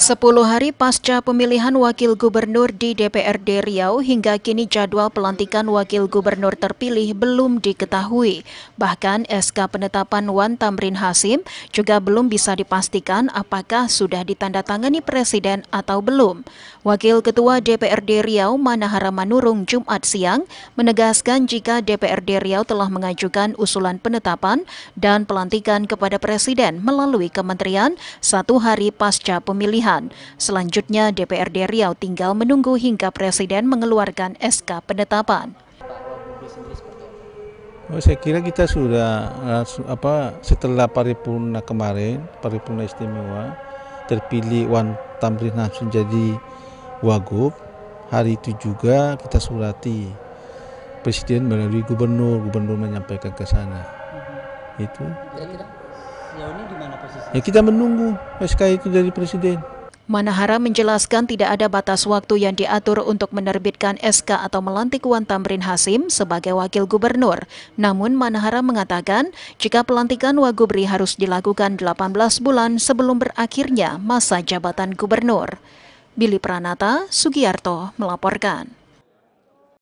Sepuluh hari pasca pemilihan wakil gubernur di DPRD Riau hingga kini jadwal pelantikan wakil gubernur terpilih belum diketahui. Bahkan SK penetapan Wan Tamrin Hasim juga belum bisa dipastikan apakah sudah ditandatangani presiden atau belum. Wakil Ketua DPRD Riau Manahara Manurung Jumat siang menegaskan jika DPRD Riau telah mengajukan usulan penetapan dan pelantikan kepada presiden melalui kementerian satu hari pasca pemilihan pemilihan. Selanjutnya DPRD Riau tinggal menunggu hingga Presiden mengeluarkan SK penetapan. Oh, saya kira kita sudah eh, apa setelah paripurna kemarin, paripurna istimewa, terpilih Wan Tamrin Hamsin jadi wagub. Hari itu juga kita surati Presiden melalui gubernur, gubernur menyampaikan ke sana. Itu. Kira-kira ini di mana posisinya? Ya kita menunggu SK itu dari Presiden. Manahara menjelaskan tidak ada batas waktu yang diatur untuk menerbitkan SK atau melantik Wan Tamrin Hasim sebagai wakil gubernur. Namun Manahara mengatakan jika pelantikan Wagubri harus dilakukan 18 bulan sebelum berakhirnya masa jabatan gubernur. Billy Pranata, Sugiarto melaporkan.